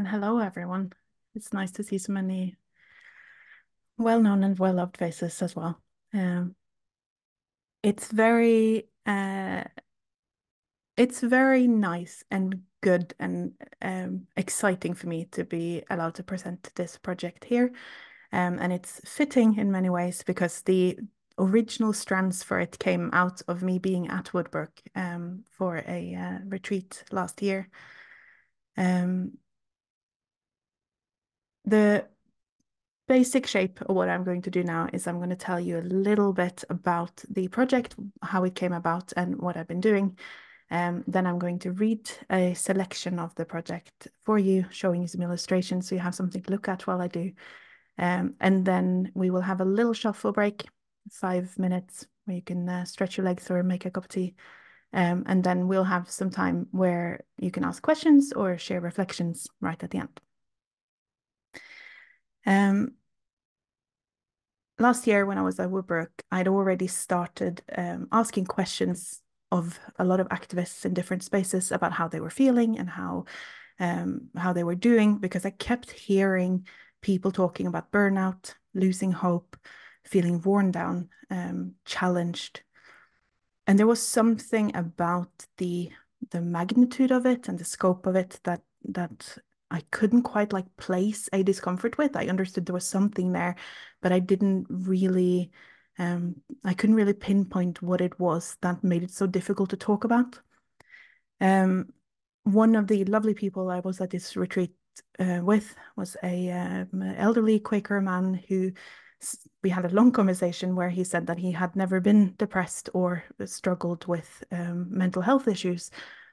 and hello everyone. It's nice to see so many well-known and well-loved faces as well. Um, it's very uh, it's very nice and good and um, exciting for me to be allowed to present this project here. Um, and it's fitting in many ways because the original strands for it came out of me being at Woodbrooke um, for a uh, retreat last year. Um, the basic shape of what I'm going to do now is I'm going to tell you a little bit about the project, how it came about and what I've been doing. Um, then I'm going to read a selection of the project for you, showing you some illustrations so you have something to look at while I do. Um, and then we will have a little shuffle break, five minutes, where you can uh, stretch your legs or make a cup of tea. Um, and then we'll have some time where you can ask questions or share reflections right at the end. Um, last year when I was at Woodbrooke, I'd already started um, asking questions of a lot of activists in different spaces about how they were feeling and how um, how they were doing because I kept hearing people talking about burnout, losing hope, feeling worn down, um, challenged, and there was something about the the magnitude of it and the scope of it that that I couldn't quite like place a discomfort with. I understood there was something there, but I didn't really, um, I couldn't really pinpoint what it was that made it so difficult to talk about. Um, one of the lovely people I was at this retreat uh, with was a um, elderly Quaker man who we had a long conversation where he said that he had never been depressed or struggled with um, mental health issues,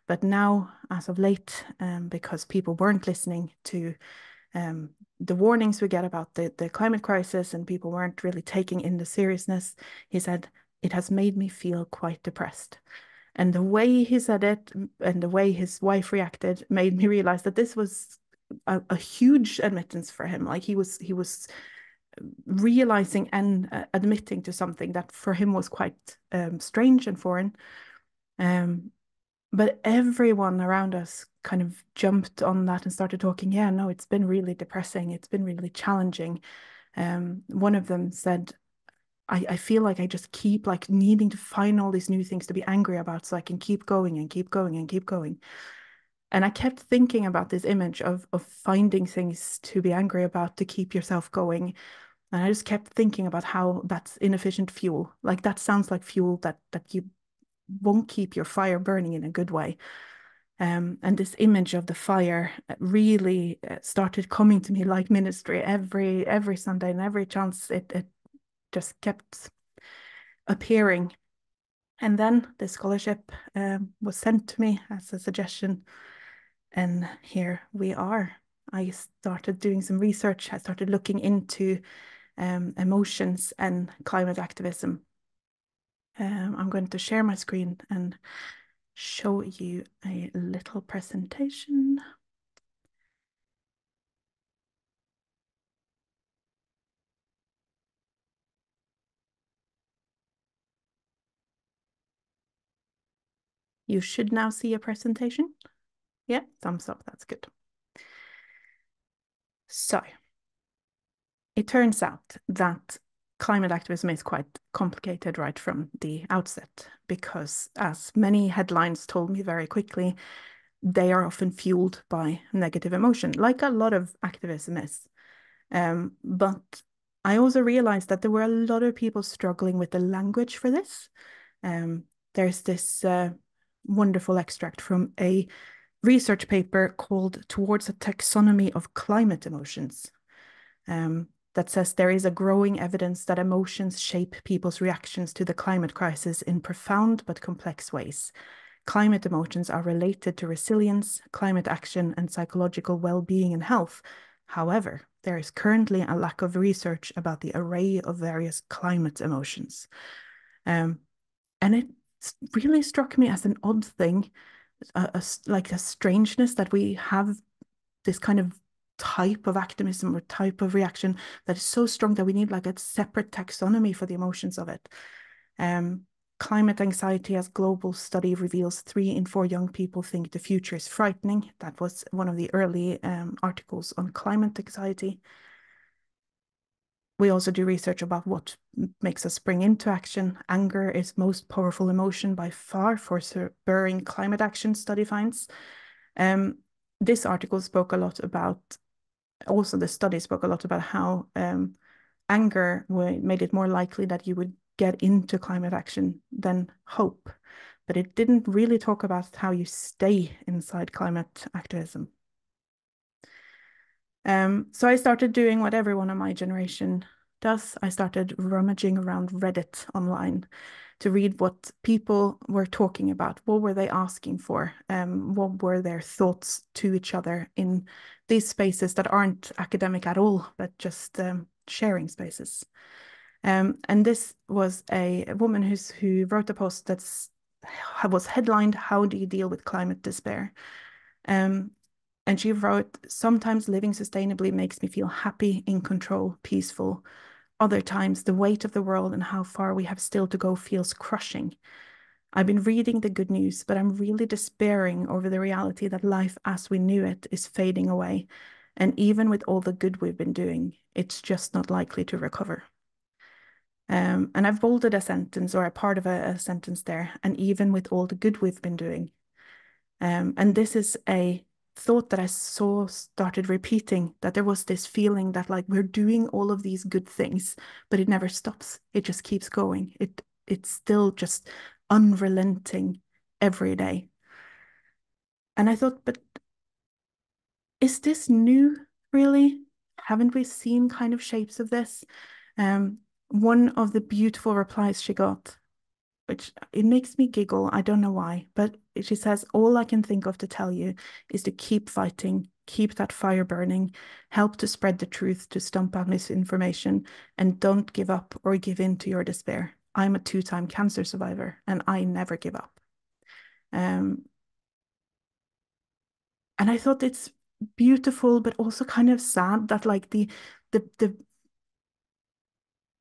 but now, as of late, um, because people weren't listening to um, the warnings we get about the, the climate crisis and people weren't really taking in the seriousness, he said, it has made me feel quite depressed. And the way he said it and the way his wife reacted made me realize that this was a, a huge admittance for him. Like he was, he was realizing and uh, admitting to something that for him was quite um, strange and foreign. Um, but everyone around us kind of jumped on that and started talking yeah no it's been really depressing it's been really challenging um, one of them said I, I feel like I just keep like needing to find all these new things to be angry about so I can keep going and keep going and keep going. And I kept thinking about this image of of finding things to be angry about to keep yourself going. And I just kept thinking about how that's inefficient fuel. Like that sounds like fuel that that you won't keep your fire burning in a good way. Um, and this image of the fire really uh, started coming to me like ministry every every Sunday and every chance it it just kept appearing. And then the scholarship um, was sent to me as a suggestion, and here we are. I started doing some research. I started looking into um, emotions and climate activism um, I'm going to share my screen and show you a little presentation. You should now see a presentation. Yeah, thumbs up, that's good. So, it turns out that climate activism is quite complicated right from the outset because, as many headlines told me very quickly, they are often fueled by negative emotion, like a lot of activism is. Um, but I also realized that there were a lot of people struggling with the language for this. Um, there's this uh, wonderful extract from a research paper called Towards a Taxonomy of Climate Emotions. Um, that says there is a growing evidence that emotions shape people's reactions to the climate crisis in profound but complex ways. Climate emotions are related to resilience, climate action, and psychological well being and health. However, there is currently a lack of research about the array of various climate emotions. Um, and it really struck me as an odd thing, a, a, like a strangeness that we have this kind of type of activism or type of reaction that is so strong that we need like a separate taxonomy for the emotions of it. Um, Climate anxiety as global study reveals three in four young people think the future is frightening. That was one of the early um, articles on climate anxiety. We also do research about what makes us spring into action. Anger is most powerful emotion by far for spurring climate action, study finds. Um, this article spoke a lot about, also the study spoke a lot about how um, anger made it more likely that you would get into climate action than hope. But it didn't really talk about how you stay inside climate activism. Um, so I started doing what everyone in my generation does. I started rummaging around Reddit online to read what people were talking about. What were they asking for? Um, what were their thoughts to each other in these spaces that aren't academic at all, but just um, sharing spaces? Um, and this was a, a woman who's who wrote a post that was headlined "How do you deal with climate despair?" Um, and she wrote, "Sometimes living sustainably makes me feel happy, in control, peaceful. Other times, the weight of the world and how far we have still to go feels crushing." I've been reading the good news, but I'm really despairing over the reality that life as we knew it is fading away. And even with all the good we've been doing, it's just not likely to recover. Um, and I've bolded a sentence or a part of a, a, sentence there, and even with all the good we've been doing. Um, and this is a thought that I saw started repeating that there was this feeling that like we're doing all of these good things, but it never stops. It just keeps going. It it's still just unrelenting every day. And I thought, but is this new really? Haven't we seen kind of shapes of this? Um, one of the beautiful replies she got, which it makes me giggle. I don't know why, but she says, All I can think of to tell you is to keep fighting, keep that fire burning, help to spread the truth, to stomp out misinformation, and don't give up or give in to your despair. I'm a two time cancer survivor and I never give up. Um, and I thought it's beautiful, but also kind of sad that like the the the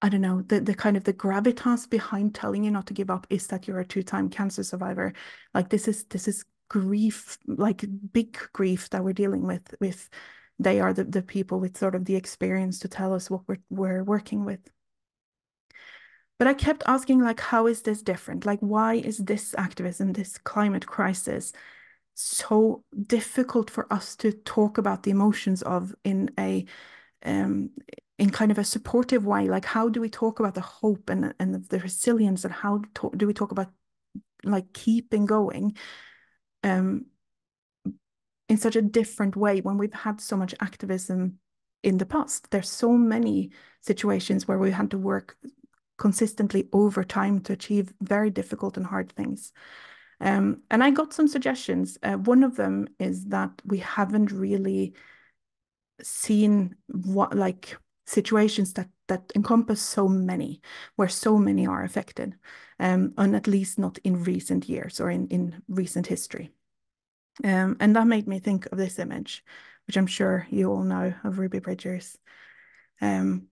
I don't know, the, the kind of the gravitas behind telling you not to give up is that you're a two-time cancer survivor. Like this is this is grief, like big grief that we're dealing with. With they are the, the people with sort of the experience to tell us what we're we're working with. But I kept asking, like, how is this different? Like, why is this activism, this climate crisis, so difficult for us to talk about the emotions of in a um, in kind of a supportive way like how do we talk about the hope and and the resilience and how do we talk about like keeping going um in such a different way when we've had so much activism in the past there's so many situations where we had to work consistently over time to achieve very difficult and hard things um, and I got some suggestions. Uh, one of them is that we haven't really seen what like situations that that encompass so many, where so many are affected, um, and at least not in recent years or in, in recent history. Um, and that made me think of this image, which I'm sure you all know of Ruby Bridges. Um,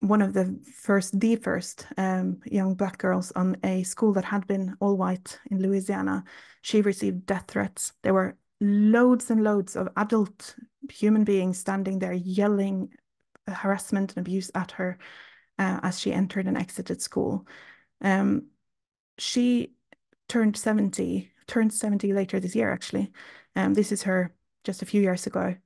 one of the first, the first um, young black girls on a school that had been all white in Louisiana, she received death threats. There were loads and loads of adult human beings standing there yelling harassment and abuse at her uh, as she entered and exited school. Um, she turned 70, turned 70 later this year, actually. Um, this is her just a few years ago.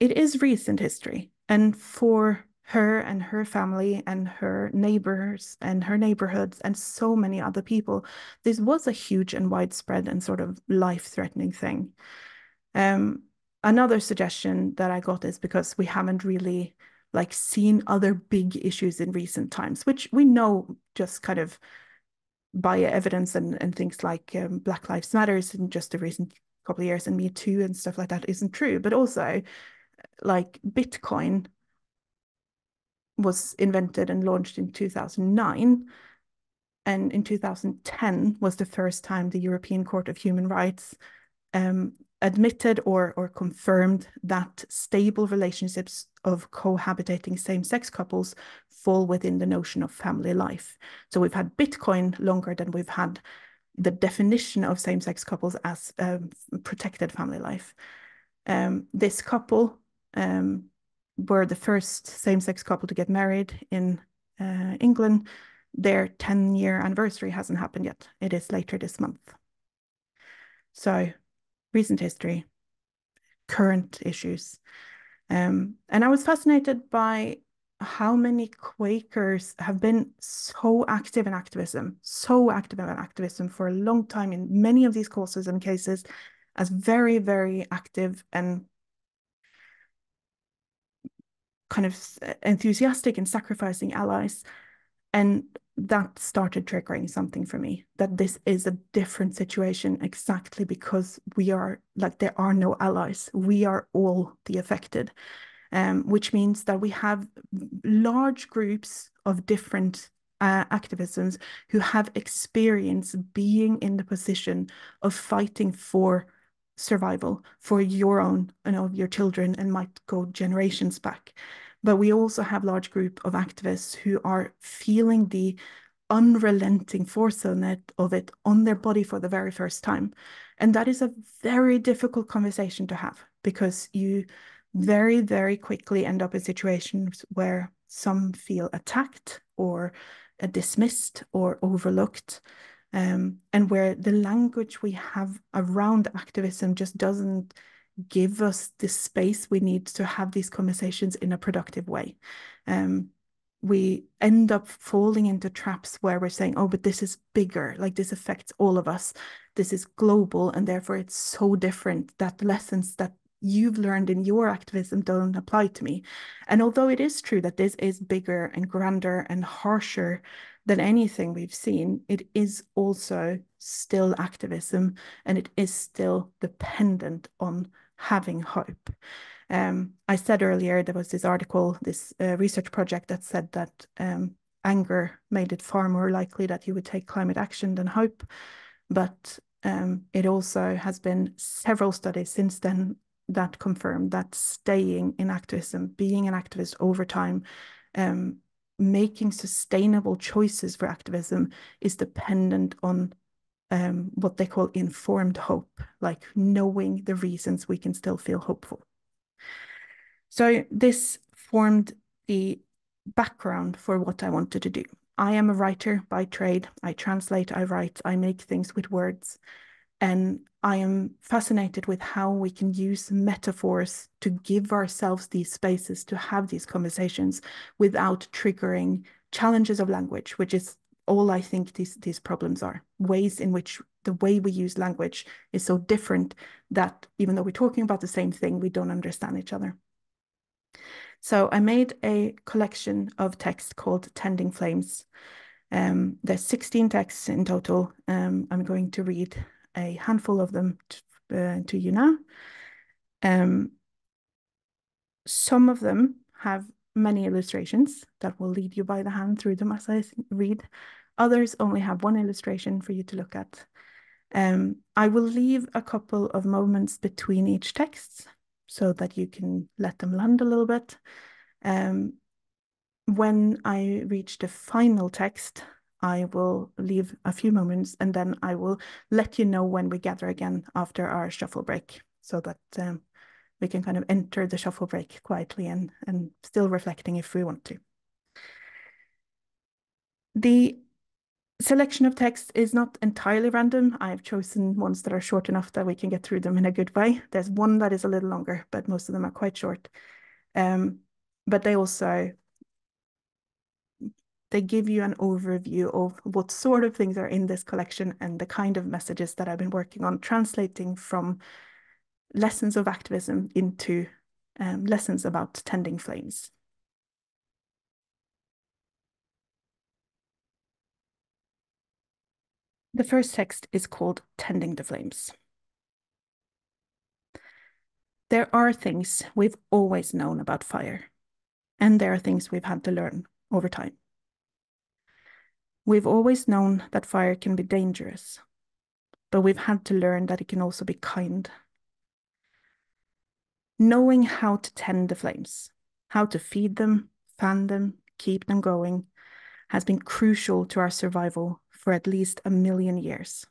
It is recent history. And for her and her family and her neighbors and her neighborhoods and so many other people, this was a huge and widespread and sort of life-threatening thing. Um, another suggestion that I got is because we haven't really like seen other big issues in recent times, which we know just kind of by evidence and, and things like um, Black Lives Matters in just the recent couple of years and Me Too and stuff like that isn't true. But also like Bitcoin was invented and launched in 2009. And in 2010 was the first time the European Court of Human Rights um, admitted or, or confirmed that stable relationships of cohabitating same-sex couples fall within the notion of family life. So we've had Bitcoin longer than we've had the definition of same-sex couples as um, protected family life. Um, this couple um, were the first same-sex couple to get married in uh, England. Their 10-year anniversary hasn't happened yet. It is later this month. So recent history, current issues. Um, and I was fascinated by how many Quakers have been so active in activism, so active in activism for a long time in many of these causes and cases as very, very active and kind of enthusiastic and sacrificing allies. And that started triggering something for me that this is a different situation exactly because we are like there are no allies. We are all the affected um, which means that we have large groups of different uh, activisms who have experience being in the position of fighting for survival for your own you know your children and might go generations back but we also have large group of activists who are feeling the unrelenting force on it, of it on their body for the very first time. And that is a very difficult conversation to have because you very, very quickly end up in situations where some feel attacked or uh, dismissed or overlooked. Um, and where the language we have around activism just doesn't give us the space we need to have these conversations in a productive way. Um, we end up falling into traps where we're saying, oh, but this is bigger, like this affects all of us. This is global, and therefore it's so different that the lessons that you've learned in your activism don't apply to me. And although it is true that this is bigger and grander and harsher than anything we've seen, it is also still activism and it is still dependent on having hope. Um, I said earlier there was this article, this uh, research project that said that um, anger made it far more likely that you would take climate action than hope. But um, it also has been several studies since then that confirm that staying in activism, being an activist over time, um, making sustainable choices for activism is dependent on um, what they call informed hope, like knowing the reasons we can still feel hopeful. So this formed the background for what I wanted to do. I am a writer by trade. I translate, I write, I make things with words. And I am fascinated with how we can use metaphors to give ourselves these spaces to have these conversations without triggering challenges of language, which is all I think these these problems are ways in which the way we use language is so different that even though we're talking about the same thing, we don't understand each other. So I made a collection of texts called Tending Flames. Um, there's 16 texts in total. Um, I'm going to read a handful of them to, uh, to you now. Um, some of them have many illustrations that will lead you by the hand through them as I read. Others only have one illustration for you to look at. Um, I will leave a couple of moments between each text so that you can let them land a little bit. Um, when I reach the final text, I will leave a few moments and then I will let you know when we gather again after our shuffle break so that um, we can kind of enter the shuffle break quietly and, and still reflecting if we want to. The selection of text is not entirely random. I've chosen ones that are short enough that we can get through them in a good way. There's one that is a little longer, but most of them are quite short. Um, but they also they give you an overview of what sort of things are in this collection and the kind of messages that I've been working on translating from lessons of activism into um, lessons about tending flames. The first text is called Tending the Flames. There are things we've always known about fire, and there are things we've had to learn over time. We've always known that fire can be dangerous, but we've had to learn that it can also be kind, Knowing how to tend the flames, how to feed them, fan them, keep them going, has been crucial to our survival for at least a million years.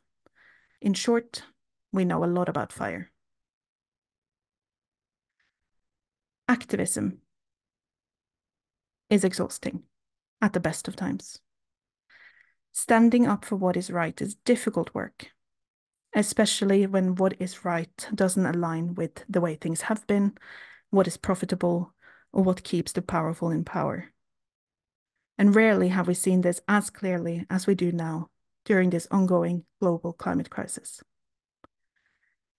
In short, we know a lot about fire. Activism is exhausting at the best of times. Standing up for what is right is difficult work, especially when what is right doesn't align with the way things have been, what is profitable, or what keeps the powerful in power. And rarely have we seen this as clearly as we do now during this ongoing global climate crisis.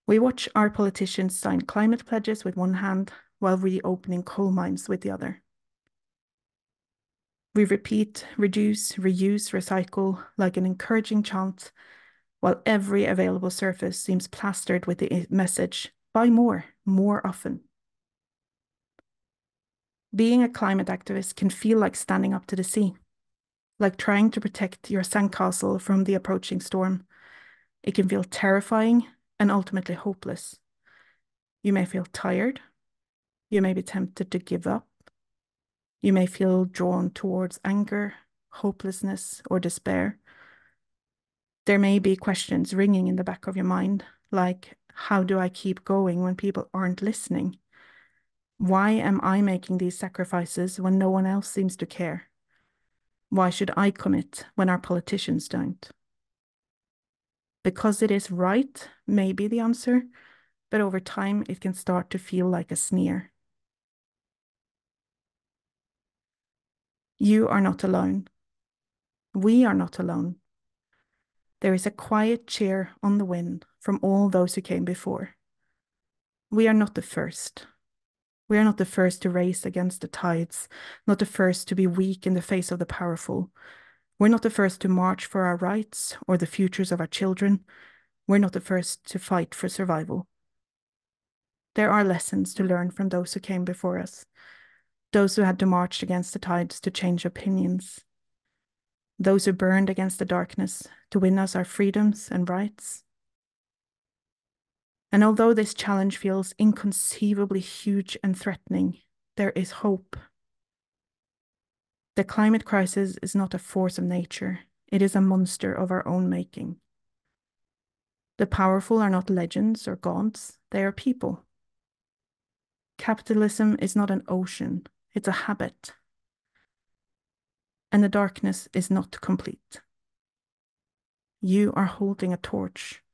We watch our politicians sign climate pledges with one hand while reopening coal mines with the other. We repeat, reduce, reuse, recycle like an encouraging chant, while every available surface seems plastered with the message buy more, more often. Being a climate activist can feel like standing up to the sea, like trying to protect your sandcastle from the approaching storm. It can feel terrifying and ultimately hopeless. You may feel tired. You may be tempted to give up. You may feel drawn towards anger, hopelessness, or despair. There may be questions ringing in the back of your mind, like, how do I keep going when people aren't listening? Why am I making these sacrifices when no one else seems to care? Why should I commit when our politicians don't? Because it is right, may be the answer, but over time it can start to feel like a sneer. You are not alone. We are not alone. There is a quiet cheer on the wind from all those who came before. We are not the first. We are not the first to race against the tides, not the first to be weak in the face of the powerful. We're not the first to march for our rights or the futures of our children. We're not the first to fight for survival. There are lessons to learn from those who came before us, those who had to march against the tides to change opinions, those who burned against the darkness to win us our freedoms and rights. And although this challenge feels inconceivably huge and threatening, there is hope. The climate crisis is not a force of nature, it is a monster of our own making. The powerful are not legends or gods, they are people. Capitalism is not an ocean, it's a habit. And the darkness is not complete. You are holding a torch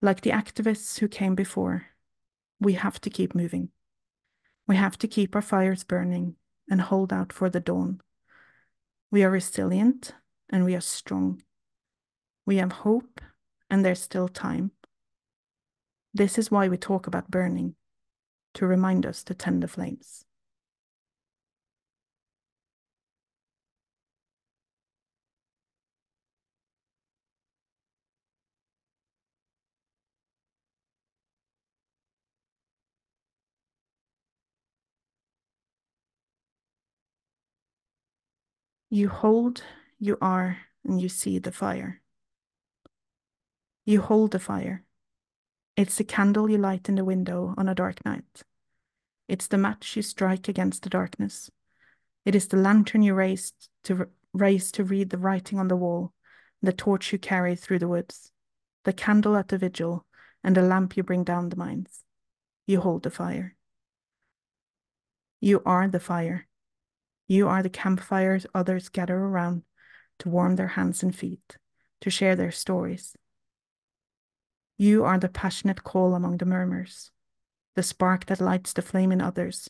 like the activists who came before, we have to keep moving. We have to keep our fires burning and hold out for the dawn. We are resilient and we are strong. We have hope and there's still time. This is why we talk about burning, to remind us to tend the flames. You hold, you are, and you see the fire. You hold the fire. It's the candle you light in the window on a dark night. It's the match you strike against the darkness. It is the lantern you raise to raise to read the writing on the wall, the torch you carry through the woods, the candle at the vigil, and the lamp you bring down the mines. You hold the fire. You are the fire. You are the campfires others gather around to warm their hands and feet, to share their stories. You are the passionate call among the murmurs, the spark that lights the flame in others,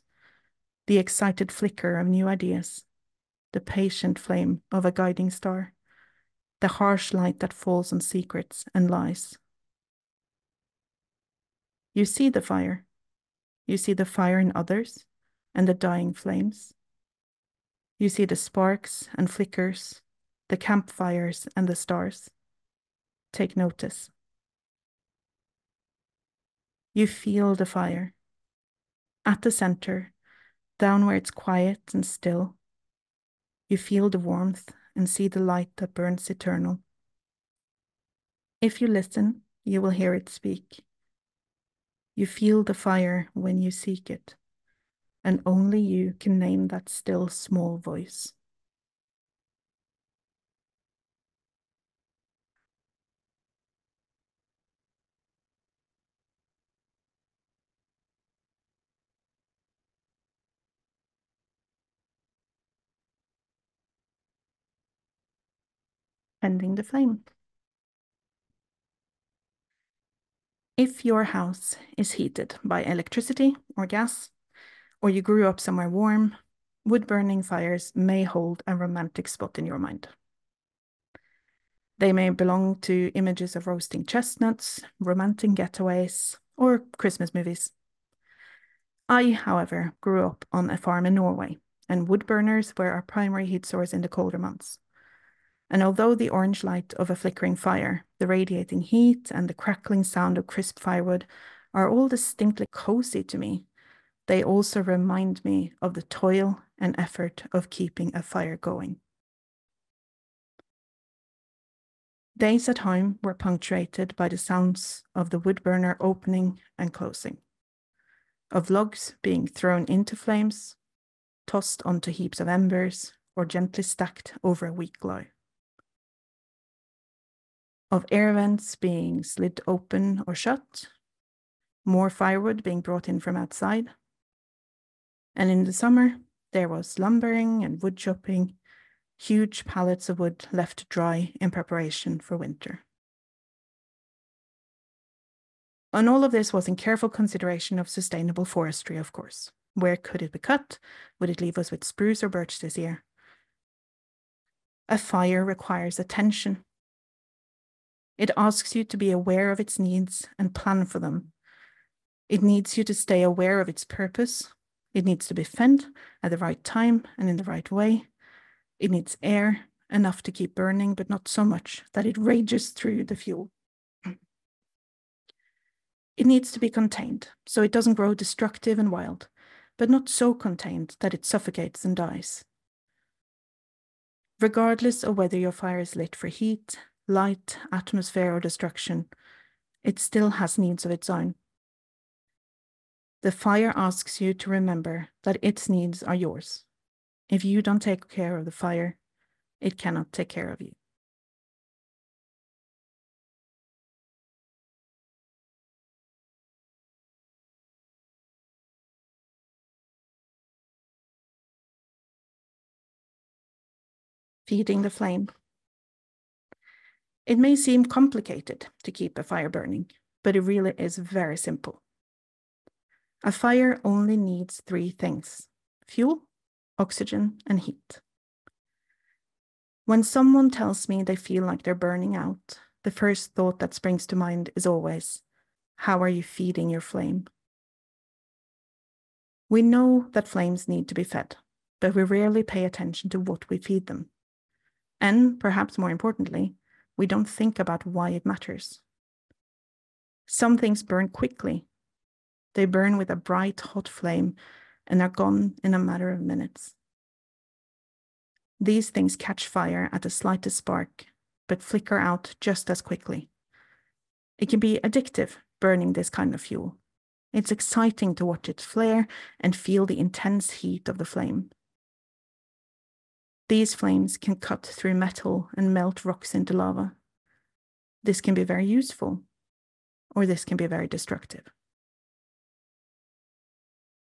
the excited flicker of new ideas, the patient flame of a guiding star, the harsh light that falls on secrets and lies. You see the fire. You see the fire in others and the dying flames. You see the sparks and flickers, the campfires and the stars. Take notice. You feel the fire. At the center, down where it's quiet and still, you feel the warmth and see the light that burns eternal. If you listen, you will hear it speak. You feel the fire when you seek it, and only you can name that still small voice. Ending the flame. If your house is heated by electricity or gas, or you grew up somewhere warm, wood burning fires may hold a romantic spot in your mind. They may belong to images of roasting chestnuts, romantic getaways, or Christmas movies. I, however, grew up on a farm in Norway, and wood burners were our primary heat source in the colder months. And although the orange light of a flickering fire, the radiating heat, and the crackling sound of crisp firewood are all distinctly cozy to me, they also remind me of the toil and effort of keeping a fire going. Days at home were punctuated by the sounds of the wood burner opening and closing, of logs being thrown into flames, tossed onto heaps of embers, or gently stacked over a weak glow of air vents being slid open or shut, more firewood being brought in from outside. And in the summer, there was lumbering and wood chopping, huge pallets of wood left to dry in preparation for winter. And all of this was in careful consideration of sustainable forestry, of course. Where could it be cut? Would it leave us with spruce or birch this year? A fire requires attention it asks you to be aware of its needs and plan for them. It needs you to stay aware of its purpose. It needs to be fed at the right time and in the right way. It needs air, enough to keep burning, but not so much that it rages through the fuel. It needs to be contained, so it doesn't grow destructive and wild, but not so contained that it suffocates and dies. Regardless of whether your fire is lit for heat, light, atmosphere, or destruction, it still has needs of its own. The fire asks you to remember that its needs are yours. If you don't take care of the fire, it cannot take care of you. Feeding the flame. It may seem complicated to keep a fire burning, but it really is very simple. A fire only needs three things fuel, oxygen, and heat. When someone tells me they feel like they're burning out, the first thought that springs to mind is always how are you feeding your flame? We know that flames need to be fed, but we rarely pay attention to what we feed them. And perhaps more importantly, we don't think about why it matters. Some things burn quickly. They burn with a bright, hot flame and are gone in a matter of minutes. These things catch fire at the slightest spark, but flicker out just as quickly. It can be addictive burning this kind of fuel. It's exciting to watch it flare and feel the intense heat of the flame. These flames can cut through metal and melt rocks into lava. This can be very useful, or this can be very destructive.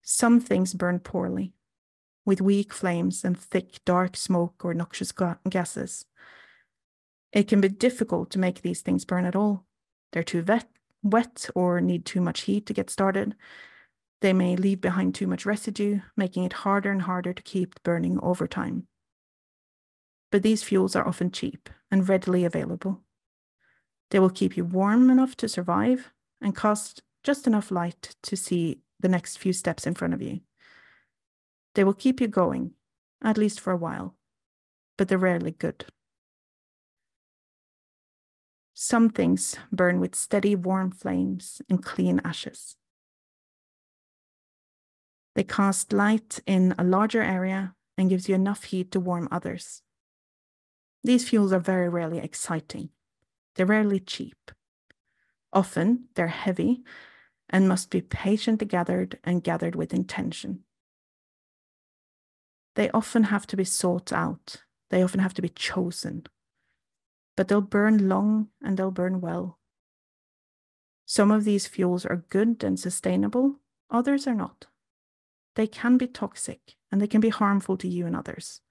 Some things burn poorly, with weak flames and thick, dark smoke or noxious gases. It can be difficult to make these things burn at all. They're too wet, wet or need too much heat to get started. They may leave behind too much residue, making it harder and harder to keep burning over time but these fuels are often cheap and readily available. They will keep you warm enough to survive and cast just enough light to see the next few steps in front of you. They will keep you going, at least for a while, but they're rarely good. Some things burn with steady, warm flames and clean ashes. They cast light in a larger area and gives you enough heat to warm others. These fuels are very rarely exciting. They're rarely cheap. Often they're heavy and must be patiently gathered and gathered with intention. They often have to be sought out, they often have to be chosen, but they'll burn long and they'll burn well. Some of these fuels are good and sustainable, others are not. They can be toxic and they can be harmful to you and others.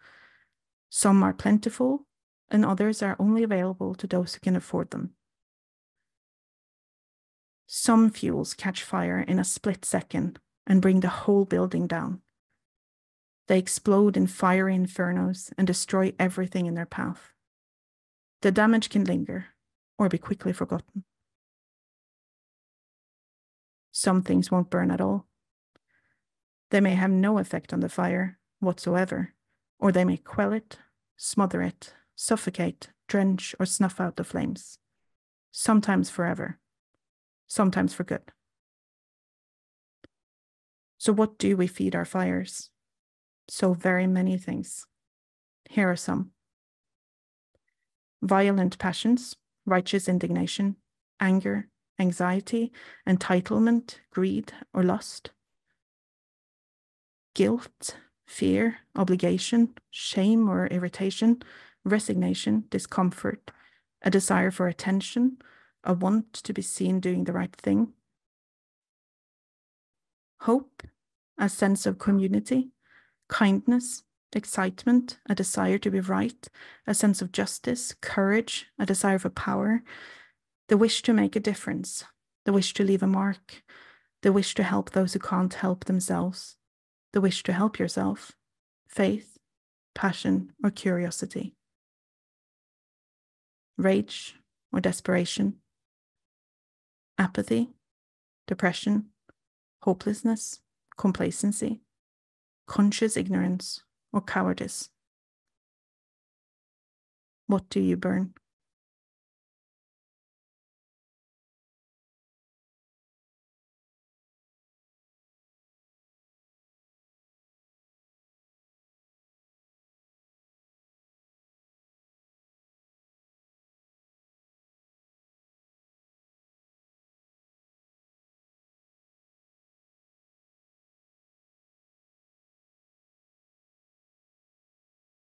Some are plentiful, and others are only available to those who can afford them. Some fuels catch fire in a split second and bring the whole building down. They explode in fiery infernos and destroy everything in their path. The damage can linger or be quickly forgotten. Some things won't burn at all. They may have no effect on the fire whatsoever, or they may quell it, smother it, suffocate, drench, or snuff out the flames, sometimes forever, sometimes for good. So, what do we feed our fires? So very many things. Here are some violent passions, righteous indignation, anger, anxiety, entitlement, greed, or lust, guilt, fear, obligation, shame or irritation, resignation, discomfort, a desire for attention, a want to be seen doing the right thing, hope, a sense of community, kindness, excitement, a desire to be right, a sense of justice, courage, a desire for power, the wish to make a difference, the wish to leave a mark, the wish to help those who can't help themselves, the wish to help yourself, faith, passion, or curiosity. Rage or desperation, apathy, depression, hopelessness, complacency, conscious ignorance, or cowardice. What do you burn?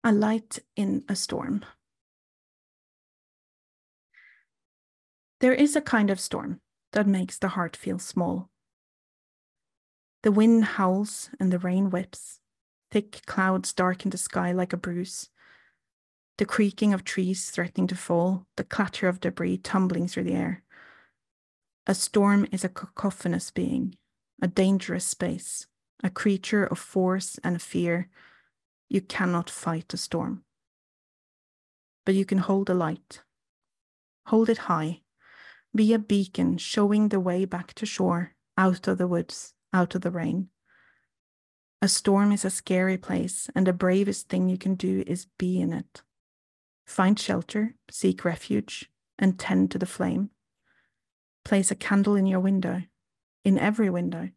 A light in a storm. There is a kind of storm that makes the heart feel small. The wind howls and the rain whips. Thick clouds darken the sky like a bruise. The creaking of trees threatening to fall, the clatter of debris tumbling through the air. A storm is a cacophonous being, a dangerous space, a creature of force and fear you cannot fight a storm. But you can hold a light. Hold it high. Be a beacon showing the way back to shore, out of the woods, out of the rain. A storm is a scary place, and the bravest thing you can do is be in it. Find shelter, seek refuge, and tend to the flame. Place a candle in your window, in every window.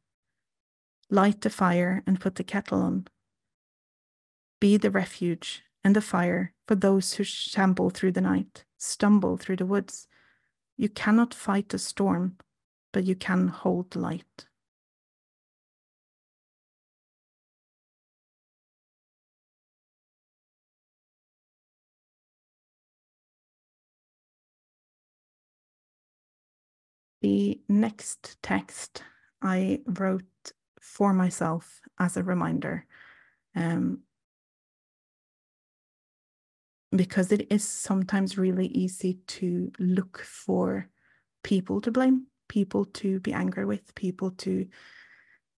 Light the fire and put the kettle on be the refuge and the fire for those who shamble through the night, stumble through the woods. You cannot fight a storm, but you can hold light. The next text I wrote for myself as a reminder. Um, because it is sometimes really easy to look for people to blame, people to be angry with, people to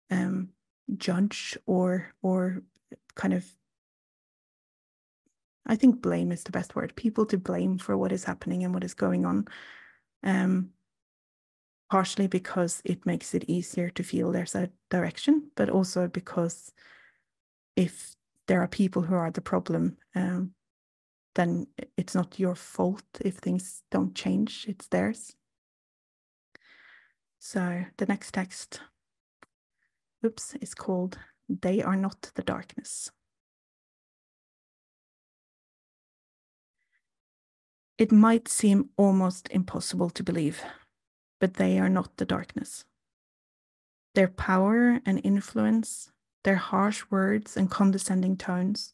um, judge or or kind of I think blame is the best word. People to blame for what is happening and what is going on. Um, partially because it makes it easier to feel there's a direction, but also because if there are people who are the problem, um, then it's not your fault if things don't change, it's theirs. So the next text, oops, is called They Are Not the Darkness. It might seem almost impossible to believe, but they are not the darkness. Their power and influence, their harsh words and condescending tones,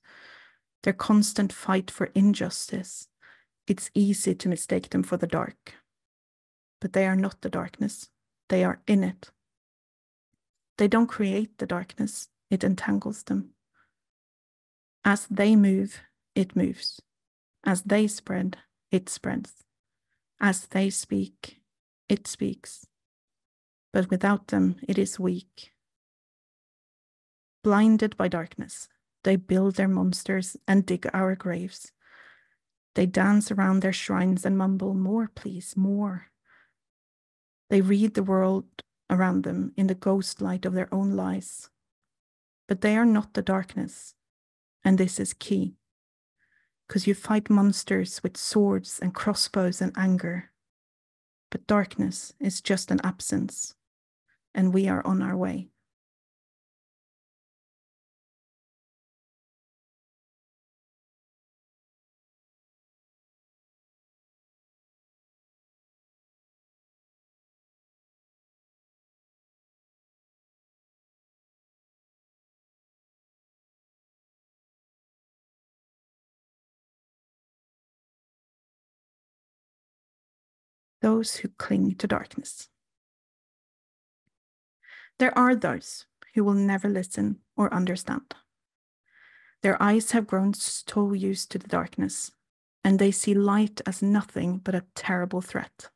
their constant fight for injustice, it's easy to mistake them for the dark. But they are not the darkness, they are in it. They don't create the darkness, it entangles them. As they move, it moves. As they spread, it spreads. As they speak, it speaks. But without them, it is weak. Blinded by darkness, they build their monsters and dig our graves. They dance around their shrines and mumble, More, please, more. They read the world around them in the ghost light of their own lies. But they are not the darkness, and this is key. Because you fight monsters with swords and crossbows and anger. But darkness is just an absence, and we are on our way. Those who cling to darkness. There are those who will never listen or understand. Their eyes have grown so used to the darkness, and they see light as nothing but a terrible threat.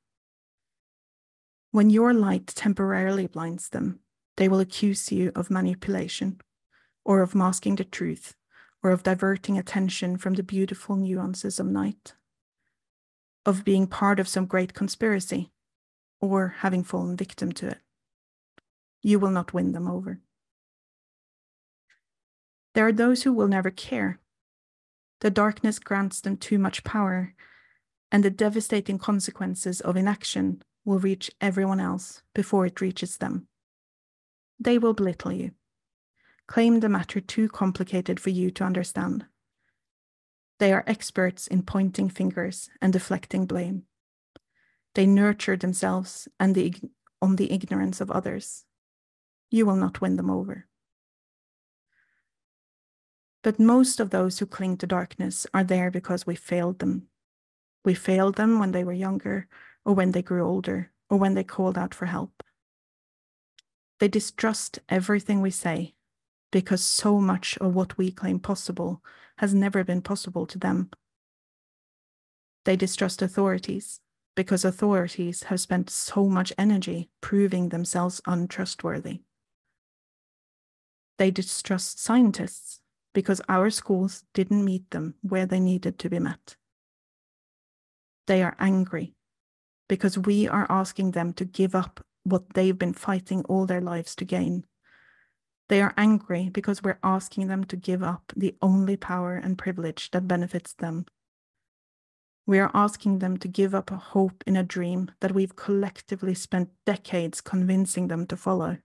When your light temporarily blinds them, they will accuse you of manipulation, or of masking the truth, or of diverting attention from the beautiful nuances of night of being part of some great conspiracy or having fallen victim to it. You will not win them over. There are those who will never care. The darkness grants them too much power, and the devastating consequences of inaction will reach everyone else before it reaches them. They will belittle you, claim the matter too complicated for you to understand, they are experts in pointing fingers and deflecting blame. They nurture themselves and the, on the ignorance of others. You will not win them over. But most of those who cling to darkness are there because we failed them. We failed them when they were younger, or when they grew older, or when they called out for help. They distrust everything we say because so much of what we claim possible has never been possible to them. They distrust authorities because authorities have spent so much energy proving themselves untrustworthy. They distrust scientists because our schools didn't meet them where they needed to be met. They are angry because we are asking them to give up what they've been fighting all their lives to gain they are angry because we're asking them to give up the only power and privilege that benefits them. We are asking them to give up a hope in a dream that we've collectively spent decades convincing them to follow.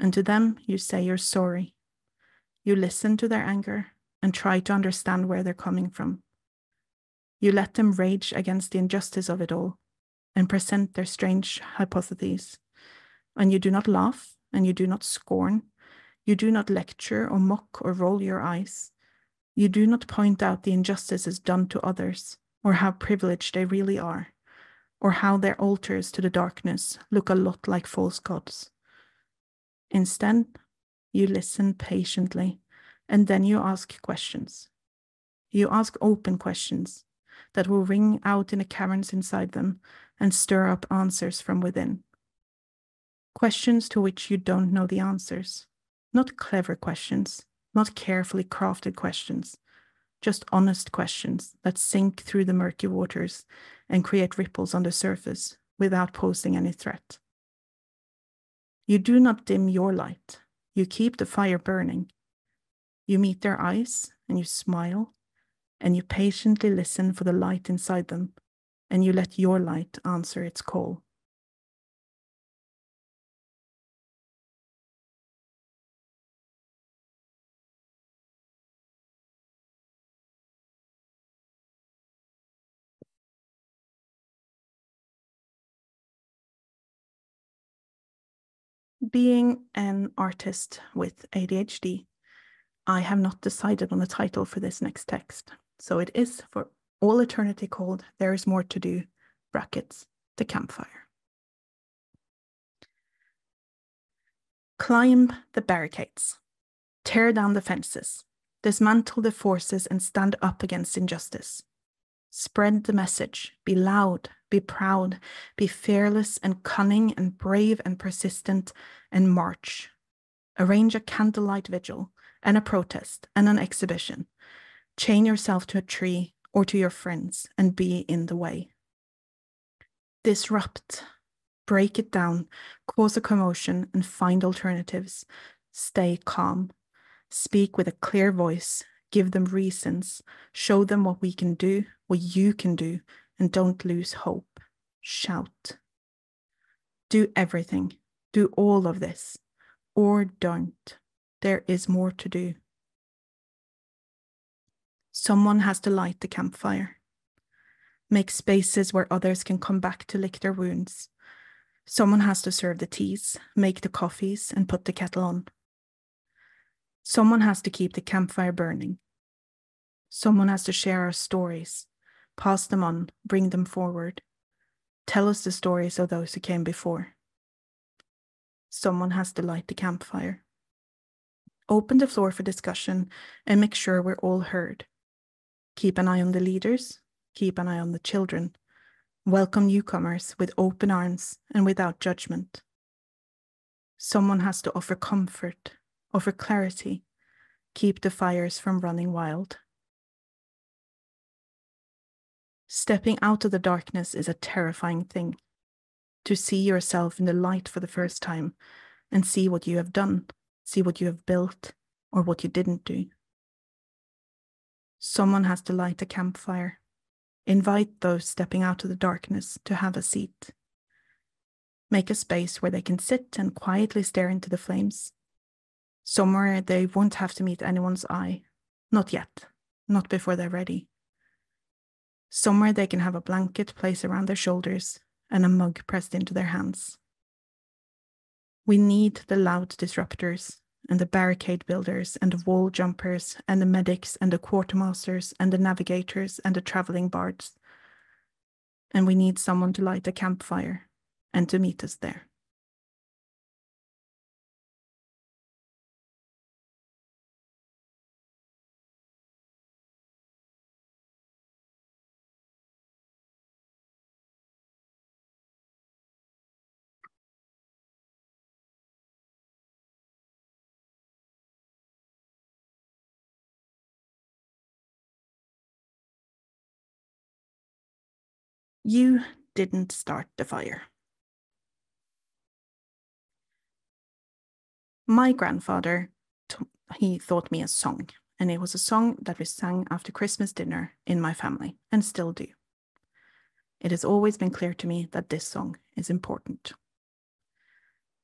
And to them, you say you're sorry. You listen to their anger and try to understand where they're coming from. You let them rage against the injustice of it all and present their strange hypotheses. And you do not laugh and you do not scorn. You do not lecture or mock or roll your eyes. You do not point out the injustices done to others, or how privileged they really are, or how their altars to the darkness look a lot like false gods. Instead, you listen patiently, and then you ask questions. You ask open questions that will ring out in the caverns inside them and stir up answers from within. Questions to which you don't know the answers. Not clever questions, not carefully crafted questions, just honest questions that sink through the murky waters and create ripples on the surface without posing any threat. You do not dim your light, you keep the fire burning. You meet their eyes and you smile, and you patiently listen for the light inside them, and you let your light answer its call. Being an artist with ADHD, I have not decided on a title for this next text. So it is for all eternity called There is More to Do, brackets, the campfire. Climb the barricades, tear down the fences, dismantle the forces and stand up against injustice. Spread the message, be loud, be proud, be fearless and cunning and brave and persistent, and march. Arrange a candlelight vigil and a protest and an exhibition. Chain yourself to a tree or to your friends and be in the way. Disrupt, break it down, cause a commotion, and find alternatives. Stay calm. Speak with a clear voice. Give them reasons. Show them what we can do, what you can do, and don't lose hope. Shout. Do everything. Do all of this. Or don't. There is more to do. Someone has to light the campfire. Make spaces where others can come back to lick their wounds. Someone has to serve the teas, make the coffees, and put the kettle on. Someone has to keep the campfire burning. Someone has to share our stories, pass them on, bring them forward. Tell us the stories of those who came before. Someone has to light the campfire. Open the floor for discussion and make sure we're all heard. Keep an eye on the leaders, keep an eye on the children. Welcome newcomers with open arms and without judgment. Someone has to offer comfort, offer clarity, keep the fires from running wild. Stepping out of the darkness is a terrifying thing. To see yourself in the light for the first time and see what you have done, see what you have built, or what you didn't do. Someone has to light a campfire. Invite those stepping out of the darkness to have a seat. Make a space where they can sit and quietly stare into the flames. Somewhere they won't have to meet anyone's eye. Not yet. Not before they're ready. Somewhere they can have a blanket placed around their shoulders and a mug pressed into their hands. We need the loud disruptors and the barricade builders and the wall jumpers and the medics and the quartermasters and the navigators and the traveling bards. And we need someone to light a campfire and to meet us there. You didn't start the fire. My grandfather, he taught me a song, and it was a song that we sang after Christmas dinner in my family, and still do. It has always been clear to me that this song is important.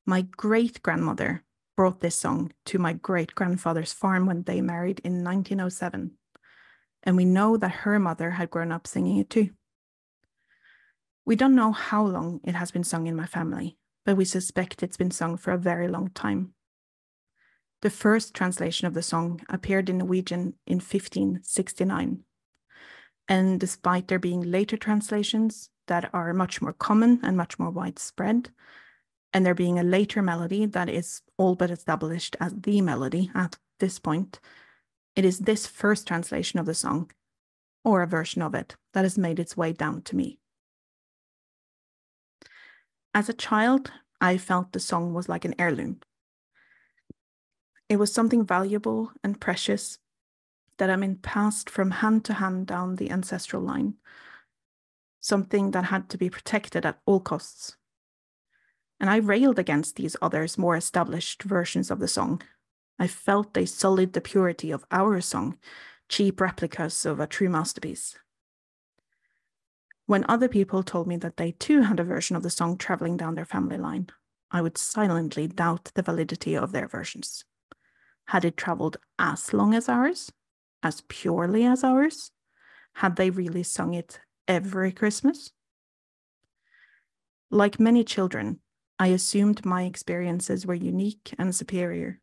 My great grandmother brought this song to my great grandfather's farm when they married in 1907, and we know that her mother had grown up singing it too. We don't know how long it has been sung in my family, but we suspect it's been sung for a very long time. The first translation of the song appeared in Norwegian in 1569. And despite there being later translations that are much more common and much more widespread, and there being a later melody that is all but established as the melody at this point, it is this first translation of the song, or a version of it, that has made its way down to me. As a child, I felt the song was like an heirloom. It was something valuable and precious that I mean passed from hand to hand down the ancestral line, something that had to be protected at all costs. And I railed against these others, more established versions of the song. I felt they sullied the purity of our song, cheap replicas of a true masterpiece. When other people told me that they too had a version of the song traveling down their family line, I would silently doubt the validity of their versions. Had it traveled as long as ours? As purely as ours? Had they really sung it every Christmas? Like many children, I assumed my experiences were unique and superior.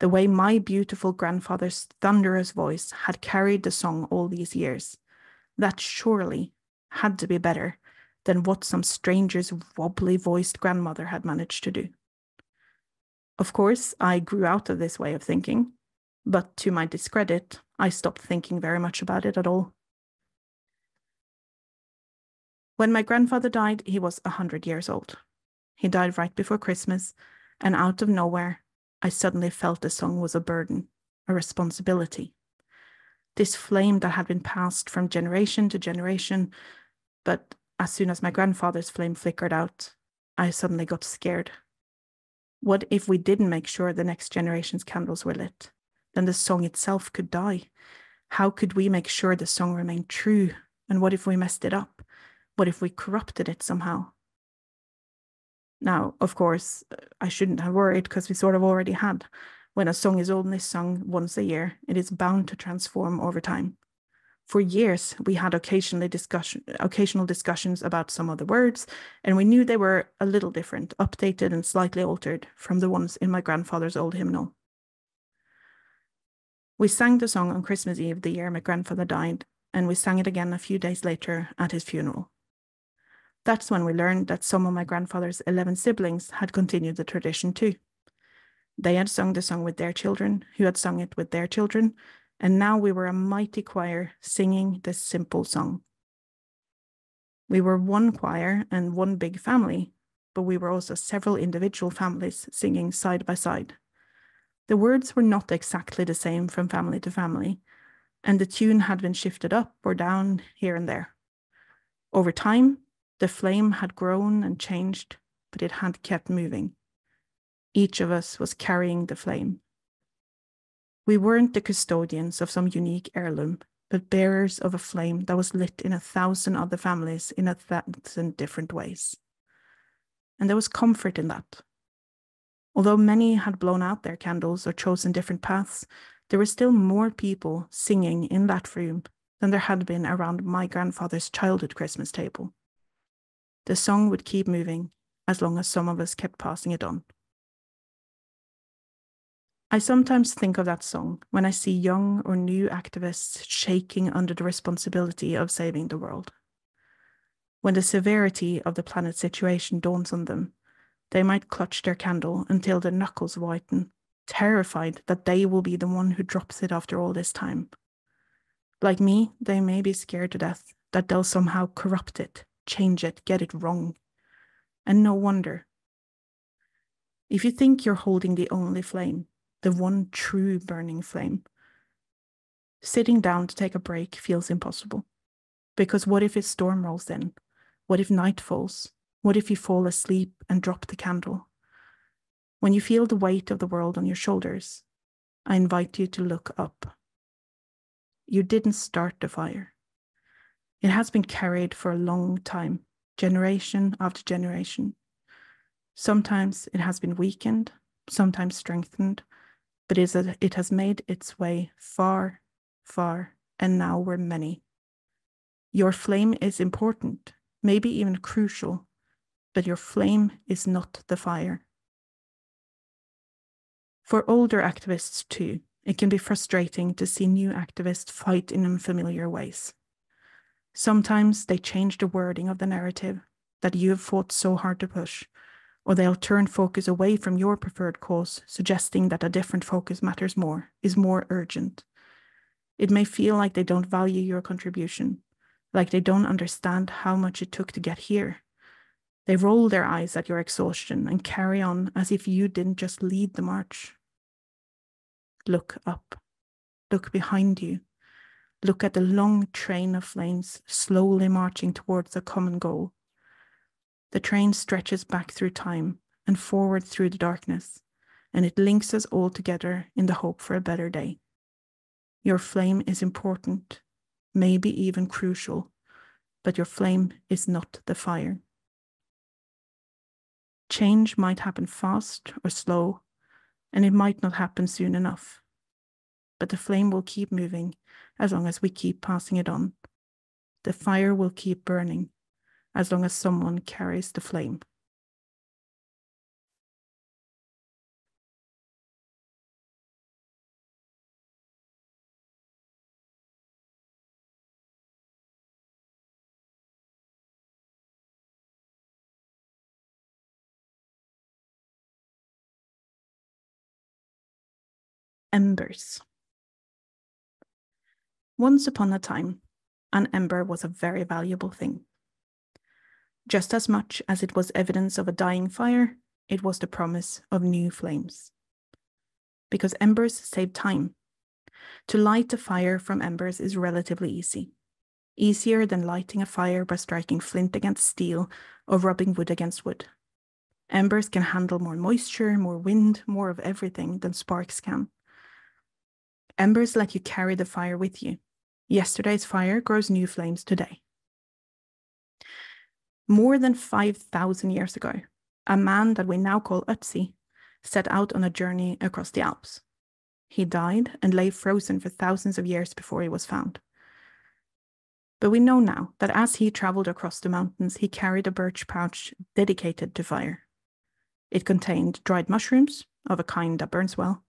The way my beautiful grandfather's thunderous voice had carried the song all these years, that surely had to be better than what some stranger's wobbly voiced grandmother had managed to do. Of course, I grew out of this way of thinking, but to my discredit, I stopped thinking very much about it at all. When my grandfather died, he was a hundred years old. He died right before Christmas, and out of nowhere, I suddenly felt the song was a burden, a responsibility. This flame that had been passed from generation to generation, but as soon as my grandfather's flame flickered out, I suddenly got scared. What if we didn't make sure the next generation's candles were lit? Then the song itself could die. How could we make sure the song remained true? And what if we messed it up? What if we corrupted it somehow? Now, of course, I shouldn't have worried because we sort of already had. When a song is only sung once a year, it is bound to transform over time. For years, we had occasionally discussion, occasional discussions about some of the words, and we knew they were a little different, updated and slightly altered from the ones in my grandfather's old hymnal. We sang the song on Christmas Eve the year my grandfather died, and we sang it again a few days later at his funeral. That's when we learned that some of my grandfather's 11 siblings had continued the tradition too. They had sung the song with their children, who had sung it with their children, and now we were a mighty choir singing this simple song. We were one choir and one big family, but we were also several individual families singing side by side. The words were not exactly the same from family to family, and the tune had been shifted up or down here and there. Over time, the flame had grown and changed, but it had kept moving. Each of us was carrying the flame. We weren't the custodians of some unique heirloom, but bearers of a flame that was lit in a thousand other families in a thousand different ways. And there was comfort in that. Although many had blown out their candles or chosen different paths, there were still more people singing in that room than there had been around my grandfather's childhood Christmas table the song would keep moving as long as some of us kept passing it on. I sometimes think of that song when I see young or new activists shaking under the responsibility of saving the world. When the severity of the planet's situation dawns on them, they might clutch their candle until their knuckles whiten, terrified that they will be the one who drops it after all this time. Like me, they may be scared to death that they'll somehow corrupt it change it, get it wrong. And no wonder. If you think you're holding the only flame, the one true burning flame, sitting down to take a break feels impossible. Because what if a storm rolls in? What if night falls? What if you fall asleep and drop the candle? When you feel the weight of the world on your shoulders, I invite you to look up. You didn't start the fire. It has been carried for a long time, generation after generation. Sometimes it has been weakened, sometimes strengthened, but it has made its way far, far, and now we're many. Your flame is important, maybe even crucial, but your flame is not the fire. For older activists, too, it can be frustrating to see new activists fight in unfamiliar ways. Sometimes they change the wording of the narrative that you have fought so hard to push, or they'll turn focus away from your preferred cause, suggesting that a different focus matters more, is more urgent. It may feel like they don't value your contribution, like they don't understand how much it took to get here. They roll their eyes at your exhaustion and carry on as if you didn't just lead the march. Look up. Look behind you. Look at the long train of flames slowly marching towards a common goal. The train stretches back through time and forward through the darkness, and it links us all together in the hope for a better day. Your flame is important, maybe even crucial, but your flame is not the fire. Change might happen fast or slow, and it might not happen soon enough. But the flame will keep moving as long as we keep passing it on. The fire will keep burning as long as someone carries the flame. Embers. Once upon a time, an ember was a very valuable thing. Just as much as it was evidence of a dying fire, it was the promise of new flames. Because embers save time. To light a fire from embers is relatively easy, easier than lighting a fire by striking flint against steel or rubbing wood against wood. Embers can handle more moisture, more wind, more of everything than sparks can. Embers let you carry the fire with you. Yesterday's fire grows new flames today. More than 5,000 years ago, a man that we now call Ötzi set out on a journey across the Alps. He died and lay frozen for thousands of years before he was found. But we know now that as he traveled across the mountains, he carried a birch pouch dedicated to fire. It contained dried mushrooms, of a kind that burns well,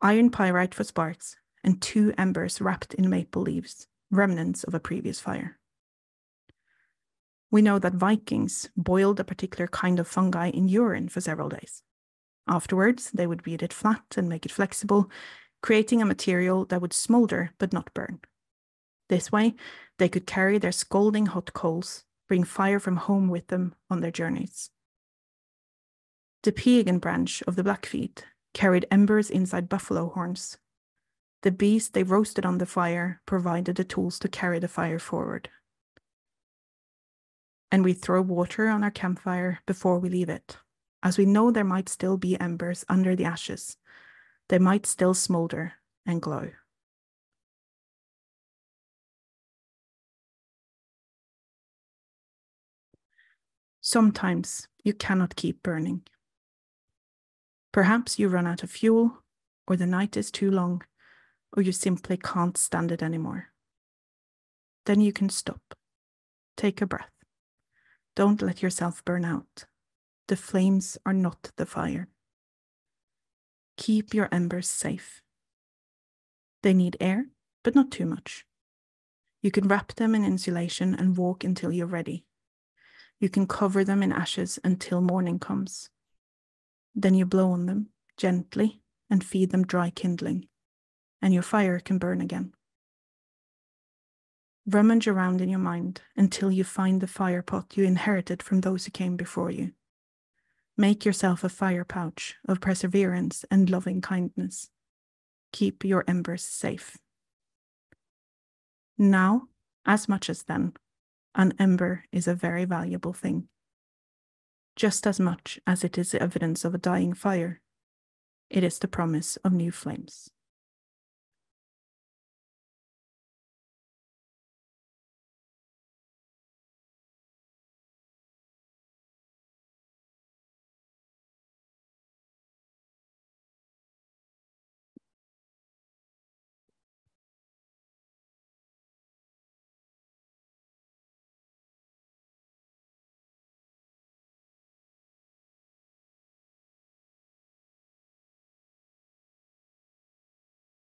iron pyrite for sparks, and two embers wrapped in maple leaves, remnants of a previous fire. We know that Vikings boiled a particular kind of fungi in urine for several days. Afterwards, they would beat it flat and make it flexible, creating a material that would smolder but not burn. This way, they could carry their scalding hot coals, bring fire from home with them on their journeys. The Piegan branch of the Blackfeet carried embers inside buffalo horns. The beast they roasted on the fire provided the tools to carry the fire forward and we throw water on our campfire before we leave it, as we know there might still be embers under the ashes. They might still smolder and glow. Sometimes you cannot keep burning. Perhaps you run out of fuel, or the night is too long, or you simply can't stand it anymore. Then you can stop, take a breath, don't let yourself burn out. The flames are not the fire. Keep your embers safe. They need air, but not too much. You can wrap them in insulation and walk until you're ready. You can cover them in ashes until morning comes. Then you blow on them gently and feed them dry kindling, and your fire can burn again. Rummage around in your mind until you find the fire pot you inherited from those who came before you. Make yourself a fire pouch of perseverance and loving kindness. Keep your embers safe. Now, as much as then, an ember is a very valuable thing. Just as much as it is the evidence of a dying fire, it is the promise of new flames.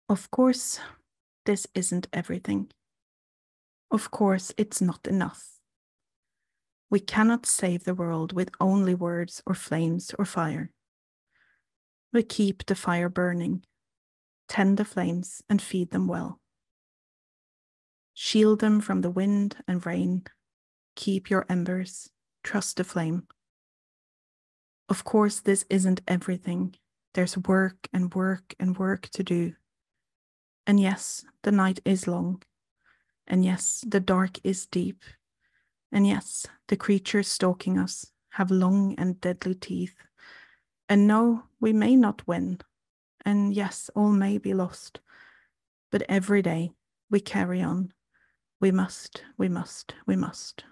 Of course, this isn't everything. Of course, it's not enough. We cannot save the world with only words or flames or fire. We keep the fire burning, tend the flames, and feed them well. Shield them from the wind and rain. Keep your embers, trust the flame. Of course, this isn't everything. There's work and work and work to do. And yes, the night is long. And yes, the dark is deep. And yes, the creatures stalking us have long and deadly teeth. And no, we may not win. And yes, all may be lost. But every day we carry on. We must, we must, we must.